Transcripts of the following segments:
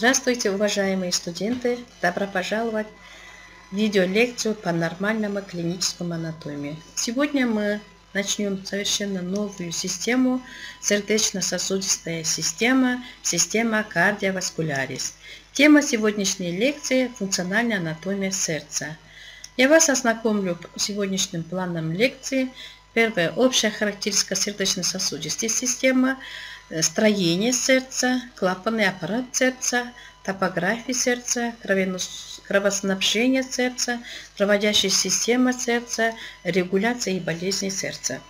Здравствуйте, уважаемые студенты! Добро пожаловать в видеолекцию по нормальному клиническому анатомии. Сегодня мы начнем совершенно новую систему, сердечно-сосудистая система, система кардиоваскулярис. Тема сегодняшней лекции – функциональная анатомия сердца. Я вас ознакомлю с сегодняшним планом лекции. Первое – общая характеристика сердечно-сосудистой системы, строение сердца, клапанный аппарат сердца, топография сердца, кровоснабжение сердца, проводящая система сердца, регуляция и болезни сердца.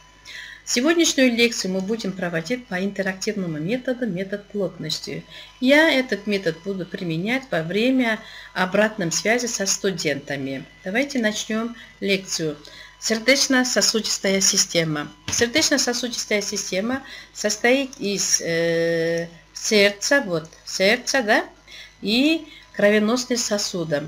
Сегодняшнюю лекцию мы будем проводить по интерактивному методу, метод плотности. Я этот метод буду применять во время обратной связи со студентами. Давайте начнем лекцию. Сердечно-сосудистая система. Сердечно-сосудистая система состоит из э, сердца, вот сердца, да, и кровеносные сосуды.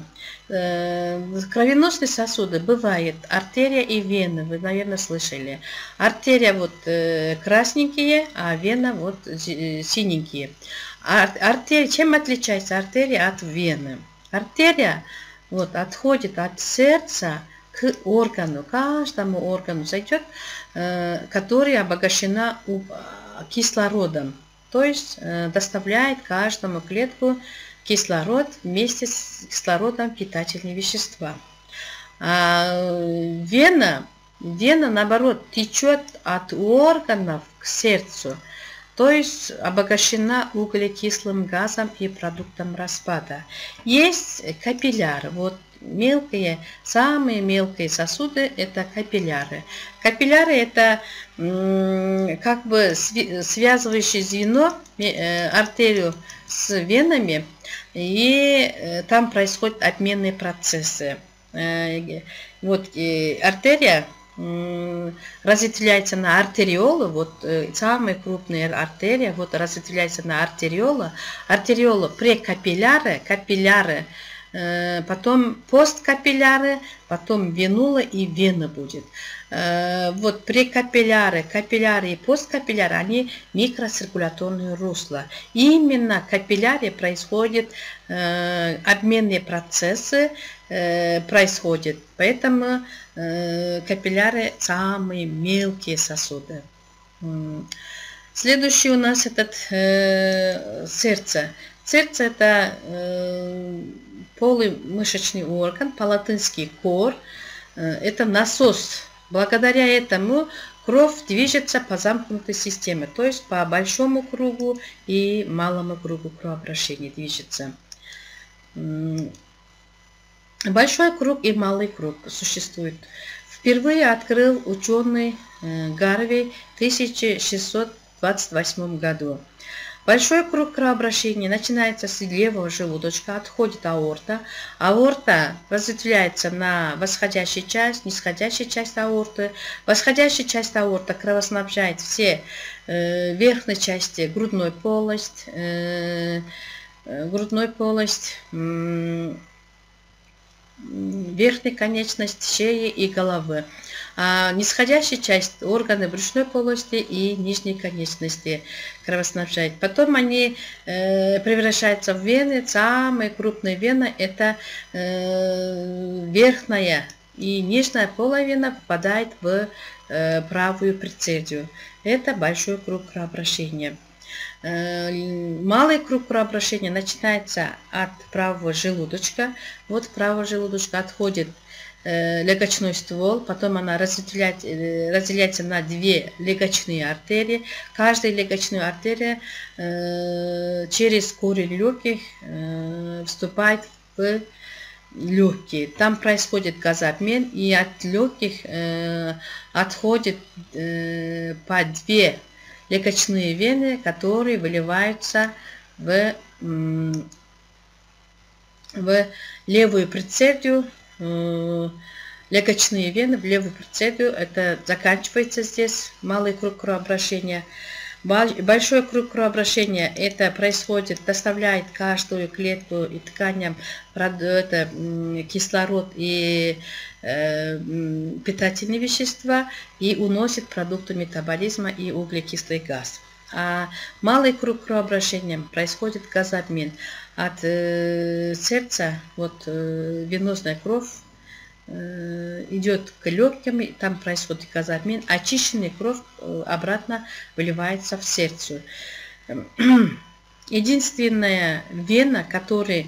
Э, кровеносные сосуды бывает артерия и вена, вы, наверное, слышали. Артерия вот э, красненькие, а вена вот синенькие. Артерия, чем отличается артерия от вены? Артерия вот отходит от сердца к органу, каждому органу зайдет, э, который обогащена кислородом, то есть э, доставляет каждому клетку кислород вместе с кислородом питательные вещества. А вена, вена наоборот течет от органов к сердцу, то есть обогащена углекислым газом и продуктом распада. Есть капилляр, вот мелкие, самые мелкие сосуды – это капилляры. Капилляры – это как бы связывающее звено, э, артерию с венами, и э, там происходят обменные процессы. Э, вот артерия разветвляется на артериолы, вот самая крупная артерия, вот разветвляется на артериола, артериола прекапилляры, капилляры, потом посткапилляры, потом венула и вена будет. Э, вот прекапилляры, капилляры и посткапилляры, они микроциркуляторные русла. Именно капилляре происходят э, обменные процессы, происходят. Поэтому капилляры самые мелкие сосуды. Следующий у нас этот сердце. Сердце это полый мышечный орган, по-латынски кор, э, это насос. Благодаря этому кровь движется по замкнутой системе, то есть по большому кругу и малому кругу кровообращения движется. Большой круг и малый круг существуют. Впервые открыл ученый э, Гарвей в 1628 году. Большой круг кровообращения начинается с левого желудочка, отходит аорта. Аорта разветвляется на восходящую часть, нисходящую часть аорты. Восходящая часть аорта кровоснабжает все э, верхние части, грудной полость, э, э грудной полость, э, верхней конечность шеи и головы а нисходящая часть органы брюшной полости и нижней конечности кровоснабжает. Потом они э, превращаются в вены. Самая крупная вена это э, верхняя и нижняя половина попадает в э, правую прецедию. Это большой круг кровообращения. Э, малый круг кровообращения начинается от правого желудочка. Вот правого желудочка отходит легочной ствол, потом она разделяет, э, разделяется на две легочные артерии. Каждая легочная артерия э, через корень легких вступает в легкие. Там происходит газообмен, и от легких отходит по две легочные вены, которые выливаются в, в левую предсердию Э, легочные вены в левую прицепию. Это заканчивается здесь малый круг кровообращения. Большой круг кровообращения это происходит, доставляет каждую клетку и тканям это, кислород и э, питательные вещества и уносит продукты метаболизма и углекислый газ. а малый круг кровообращения происходит газообмен. От э, сердца вот э, венозная кровь э, идет к легким, там происходит газообмен, очищенная кровь обратно выливается в сердце. Единственная вена, которая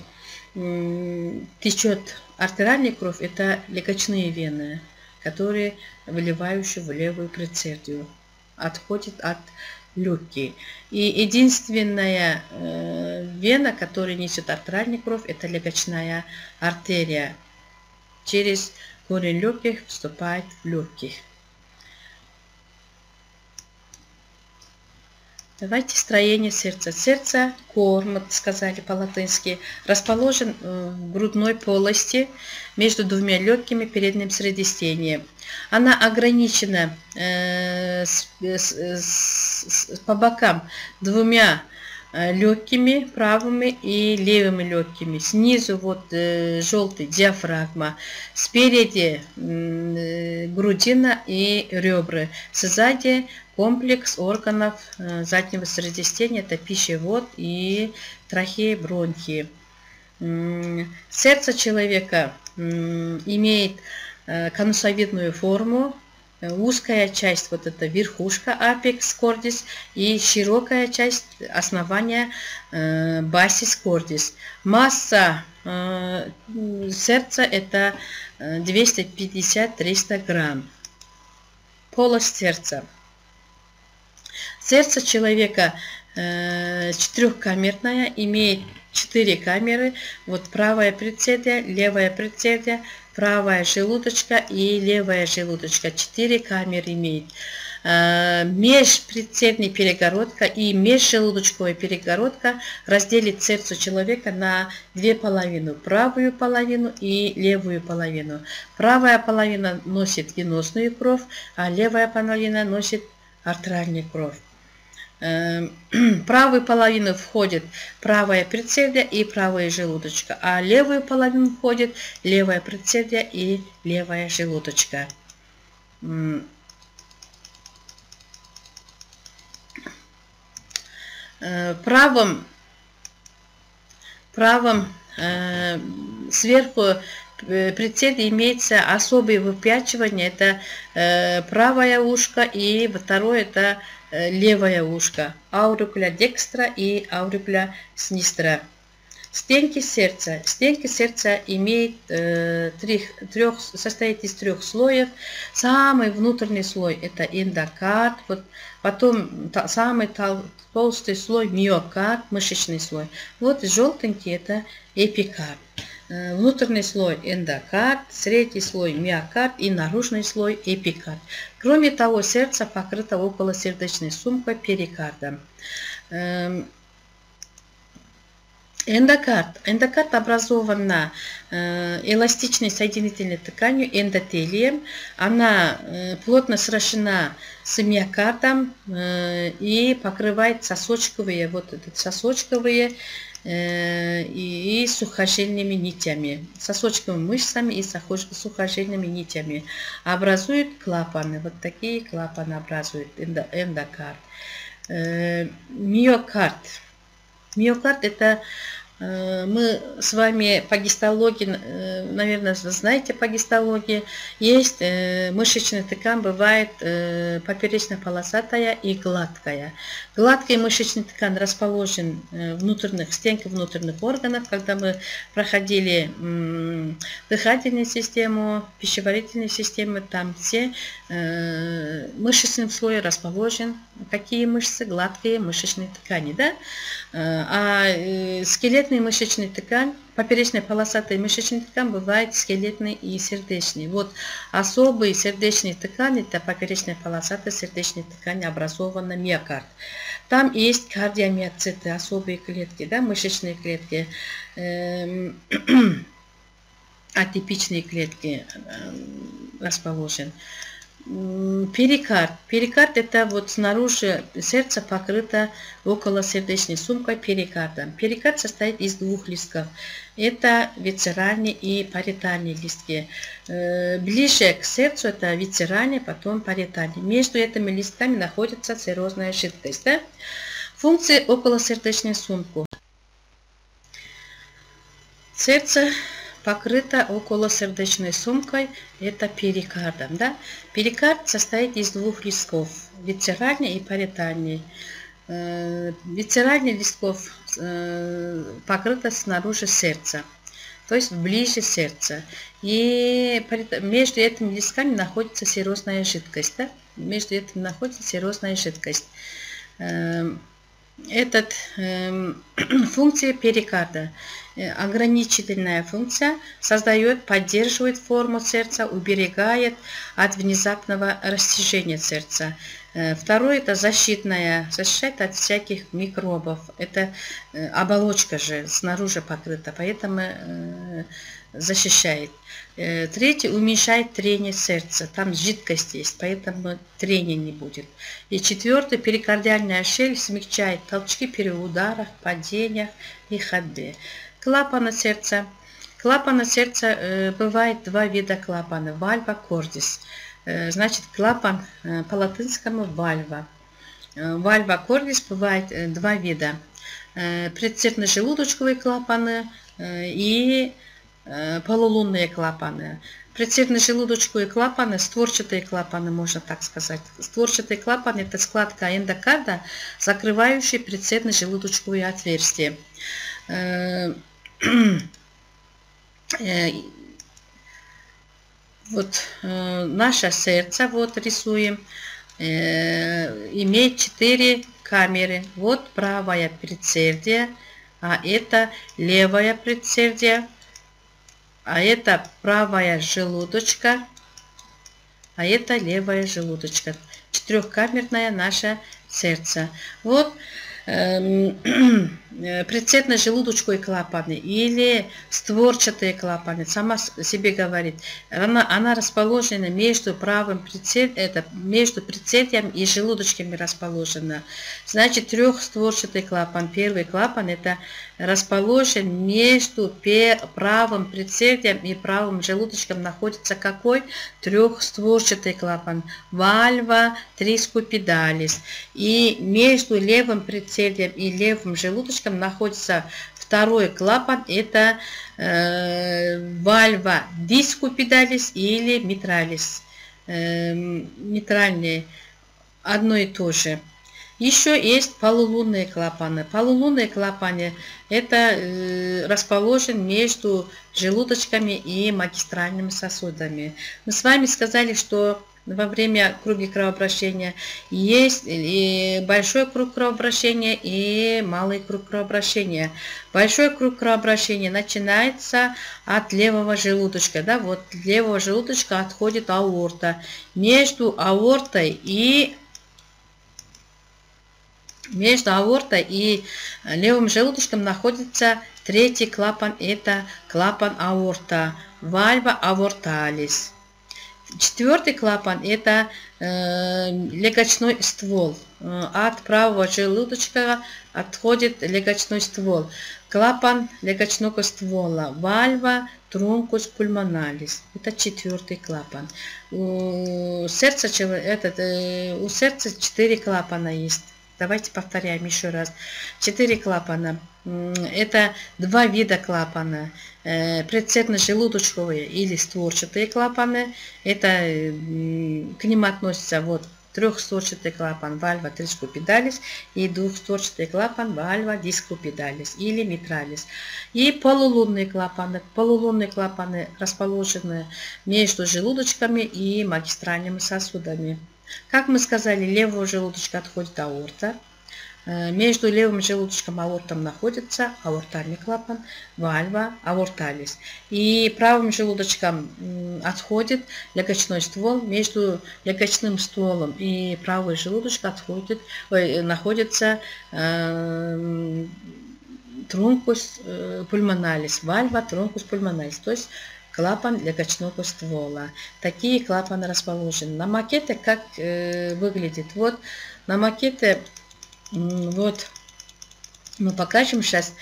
течет артериальная кровь, это легочные вены, которые выливающие в левую предсердию, отходит от легкие. И единственная вена, которая несет артериальную кровь, это легочная артерия. Через корень легких вступает в легких. Давайте строение сердца. Сердце, корм, сказали по-латынски, расположен э, в грудной полости между двумя легкими передним средистением. Она ограничена э, с, с, с, по бокам двумя э, легкими, правыми и левыми легкими. Снизу вот э, желтый диафрагма, спереди э, грудина и ребра, сзади комплекс органов э, заднего средостения, это пищевод и трахеи, бронхи. Сердце человека имеет э, конусовидную форму, э, узкая часть, вот это верхушка апекс кордис и широкая часть основания басис кордис. Масса сердца это 250-300 грамм. Полость сердца. Сердце человека э, четырехкамерное, имеет четыре камеры. Вот правая предсердие, левая предсердие, правая желудочка и левая желудочка. Четыре камеры имеет. Э, межпредсердная перегородка и межжелудочковая перегородка разделит сердце человека на две половины. Правую половину и левую половину. Правая половина носит веносную кровь, а левая половина носит артериальную кровь. Эм, правую половину входит правая предсердия и правая желудочка, а левую половину входит левая предсердия и левая желудочка. Э, правым, правым э, сверху э, предсердия имеется особое выпячивание, это правое ушко и второе это Э, левое ушко, аурикуля декстра и аурикуля снистра. Стенки сердца. Стенки сердца имеет э, трех, трех, состоит из трех слоев. Самый внутренний слой это эндокард, вот, потом та, самый тол, толстый слой миокард, мышечный слой. Вот желтенький это эпикард. Э, внутренний слой эндокард, средний слой миокард и наружный слой эпикард. Кроме того, сердце покрыто околосердечной сумкой перикардом. Эм, эндокард. Эндокард образован на э, эластичной соединительной тканью эндотелием. Она э, плотно сращена с миокардом и покрывает сосочковые, вот этот сосочковые и сухожильными нитями, сосочковыми мышцами и сухожильными нитями. Образуют клапаны, вот такие клапаны образуют эндокард. Э, миокард. Миокард это Э, мы с вами по гистологии, э, наверное, знаете по гистологии, есть э, мышечная ткань, бывает поперечно-полосатая и гладкая. Гладкая мышечная ткань расположен в внутренних, стенках внутренних органов, когда мы проходили дыхательную систему, пищеварительную систему, там все мышечные слои расположен. Какие мышцы? Гладкие мышечные ткани, да? А скелет скелетная мышечная ткань, поперечная полосатая мышечная ткань бывает скелетной и сердечной. Вот особые сердечные ткани, это поперечная полосатая сердечная ткань, образована миокард. Там есть кардиомиоциты, особые клетки, да, мышечные клетки, эм, атипичные клетки расположены. Перикард. Перикард это вот снаружи сердце покрыто около сердечной сумкой перикардом. Перикард состоит из двух листков. Это вицеральные и париетальные листки. Э, ближе к сердцу это вицеральные, потом париетальные. Между этими листками находится циррозная жидкость. Да? Функции околосердечной сумки. Сердце покрыта околосердечной сумкой, это перикардом. Да? Перикард состоит из двух листков, висцеральный и париетальный. Э, висцеральный листков э, покрыто снаружи сердца, то есть ближе сердца. И между этими листками находится серозная жидкость. Да? Между этими находится серозная жидкость. Э, этот э, функция перикарда. Э, ограничительная функция создает, поддерживает форму сердца, уберегает от внезапного растяжения сердца. Э, второе это защитная, защищает от всяких микробов. Это э, оболочка же снаружи покрыта, поэтому защищает. Третье уменьшает трение сердца. Там жидкость есть, поэтому трения не будет. И четвертое перикардиальная щель смягчает толчки при ударах, падениях и ходьбе. Клапаны сердца. Клапаны сердца бывает два вида клапана. Вальва, кордис. Э, значит, клапан э, по латинскому вальва. Э, вальва, кордис бывает два вида. Предцепно-желудочковые клапаны и полулунные клапаны. Предцепно-желудочковые клапаны, створчатые клапаны, можно так сказать. Створчатый клапан – это складка эндокарда, закрывающая предцепно-желудочковые отверстия. Э, вот э, наше сердце, вот рисуем, э, имеет четыре камеры. Вот правая предсердие, а это левая предсердие, а это правая желудочка, а это левая желудочка. Четырехкамерное наше сердце. Вот э, предцепно-желудочковые клапаны или створчатые клапаны, сама себе говорит, она, она расположена между правым прицеп, это между прицепием и желудочками расположена. Значит, трехстворчатый клапан, первый клапан это расположен между правым прицепием и правым желудочком находится какой? Трехстворчатый клапан, вальва трискупидалис. И между левым прицепием предсердием и левым желудочком находится второй клапан, это э, вальва дискупидалис или митралис. Э, митральные одно и то же. Еще есть полулунные клапаны. Полулунные клапаны это э, расположен между желудочками и магистральными сосудами. Мы с вами сказали, что во время круги кровообращения. Есть и большой круг кровообращения и малый круг кровообращения. Большой круг кровообращения начинается от левого желудочка. Да, вот левого желудочка отходит аорта. Между аортой и между аортой и левым желудочком находится третий клапан. Это клапан аорта. Вальва аорталис. Четвертый клапан – это э, легочной ствол. Э, от правого желудочка отходит легочной ствол. Клапан легочного ствола. Вальва трункус пульмоналис. Это четвертый клапан. У сердца, этот, э, у сердца четыре клапана есть. Давайте повторяем еще раз. Четыре клапана. Это два вида клапана. Э, предцепно-желудочковые или створчатые клапаны. Это к ним относятся вот трехстворчатый клапан вальва трискупидалис и двухстворчатый клапан вальва дискупидалис или митралис. И полулунные клапаны. Полулунные клапаны расположены между желудочками и магистральными сосудами. Как мы сказали, левого желудочка отходит аорта. Э, между левым желудочком аортом находится аортальный клапан, вальва, аорталис. И правым желудочком отходит легочной ствол. Между легочным стволом и правой желудочком отходит, ой, находится э, трункус э, пульмоналис, вальва трункус пульмоналис. То есть клапан легочного ствола. Такие клапаны расположены. На макете как э, выглядит? Вот на макете вот мы покажем сейчас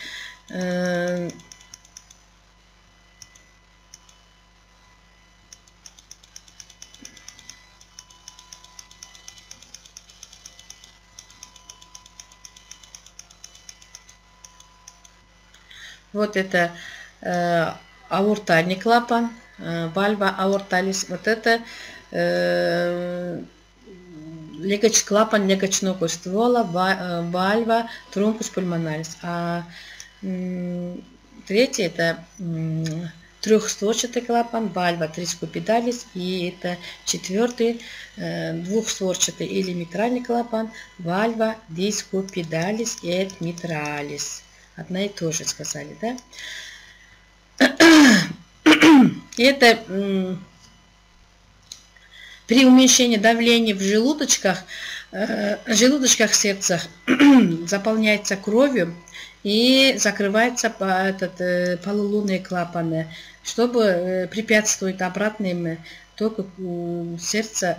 э, Вот это э, аортальный клапан, э, вальва аорталис. Вот это э, легоч, клапан легочного ствола, э, вальва трункус пульмоналис. А третий это трехстворчатый клапан, вальва трископедалис. И это четвертый э, двухстворчатый или митральный клапан, вальва дископедалис и митралис. Одна и то же сказали, да? И это при уменьшении давления в желудочках, э, желудочках сердца заполняется кровью и закрывается по этот, э, полулунные клапаны, чтобы э, препятствовать обратным току сердца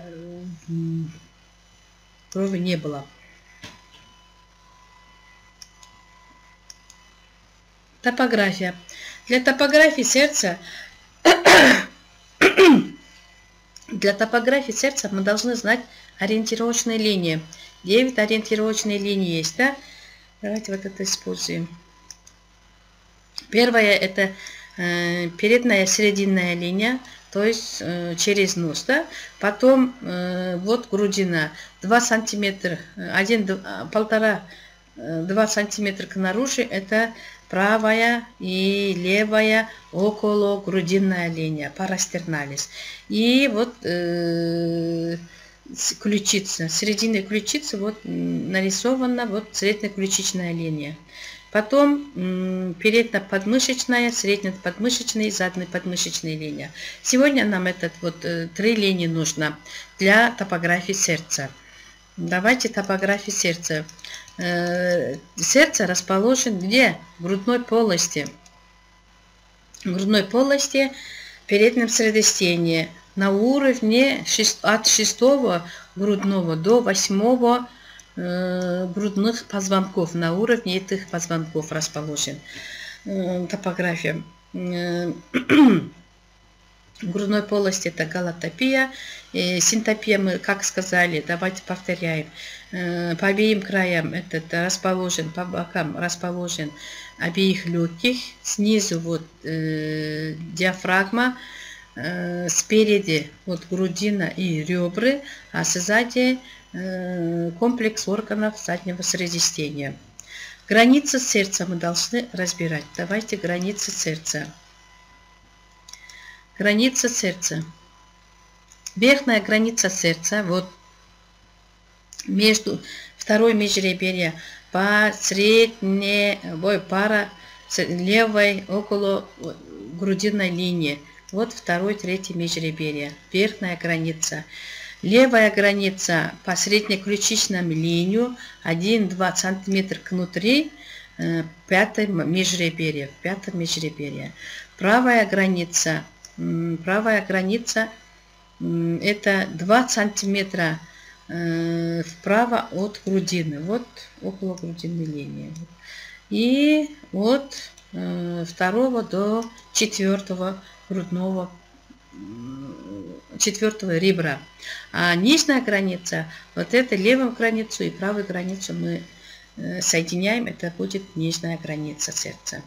крови не было. Топография. Для топографии сердца для топографии сердца мы должны знать ориентировочные линии. 9 ориентировочные линии есть, да? Давайте вот это используем. Первая это э, передняя серединная линия, то есть э, через нос, да? Потом э, вот грудина 2 сантиметра, 1, 1,5 2 сантиметра к наружу это правая и левая около грудинная линия, парастерналис. И вот э, ключица, середина ключицы вот нарисована вот среднеключичная линия. Потом передно-подмышечная, средне-подмышечная и задне-подмышечная линия. Сегодня нам этот вот э, три линии нужно для топографии сердца. Давайте топографии сердца. Э, сердце расположен где? В грудной полости. В грудной полости переднем средостении на уровне от 6 грудного до 8 э, грудных позвонков. На уровне этих позвонков расположен э, топография. Грудной полости это галатопия, синтопия мы, как сказали, давайте повторяем. Э, по обеим краям этот расположен, по бокам расположен обеих легких, снизу вот э, диафрагма, э, спереди вот грудина и ребры, а сзади э, комплекс органов заднего средистения. Границы сердца мы должны разбирать. Давайте границы сердца. Граница сердца. Верхняя граница сердца, вот между второй межреберья по средней, бой пара левой около грудиной линии. Вот второй, третий межреберья. Верхняя граница. Левая граница по среднеключичному линию 1-2 см внутри э, пятой межреберья, в пятом межреберье. Правая граница, правая граница это 2 сантиметра Э, вправо от грудины, вот около грудинной линии. И от э, второго до четвертого грудного четвертого ребра. А нижняя граница, вот это левую границу и правую границу мы э, соединяем, это будет нижняя граница сердца.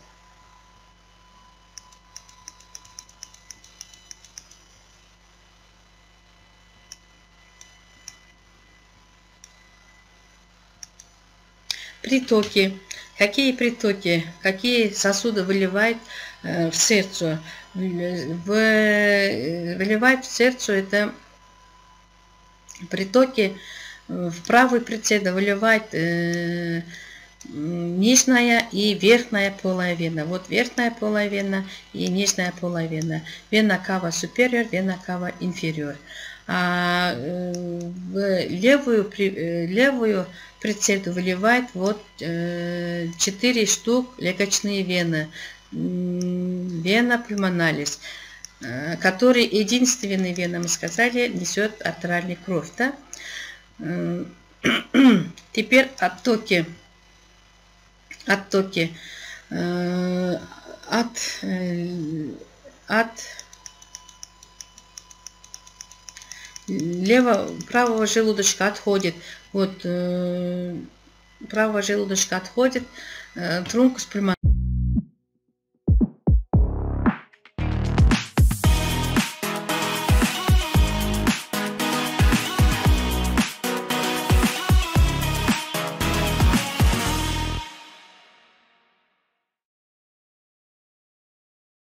Притоки. Какие притоки, какие сосуды выливает э, в сердце? Э, выливает в сердце это притоки э, в правый прицел выливает нижняя и верхняя полая вена. Вот верхняя полая вена и нижняя полая вена. Кава superior, вена кава inferior. А э, в левую, левую прицельно выливает вот э, 4 штук легочные вены. Вена пульмоналис. э, который единственный вена, мы сказали, несет артериальную кровь. Да? Теперь оттоки, оттоки э, от, э, от лево, правого желудочка отходит, вот правого желудочка отходит трункус пульмонарис